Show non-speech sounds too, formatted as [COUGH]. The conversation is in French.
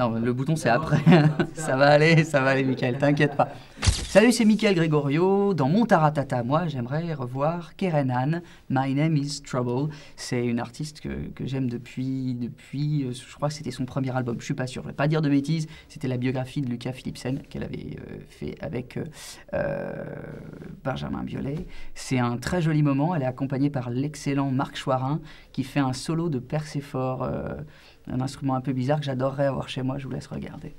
Non, le bouton c'est [LAUGHS] après. ça va aller, ça va aller, Michael, t'inquiète pas. Salut, c'est Michael Gregorio. Dans mon taratata, moi, j'aimerais revoir Keren My Name is Trouble. C'est une artiste que, j'aime depuis, depuis, euh, je crois que c'était son premier album. Je suis pas sûr, je vais pas dire de bêtises. C'était la biographie de Lucas Philipsen qu'elle avait euh, fait avec euh, Benjamin Biolay. C'est un très joli moment. Elle est accompagnée par l'excellent Marc Choirin qui fait un solo de Perséphore, euh, un instrument un peu bizarre que j'adorerais avoir chez moi. Je vous laisse regarder.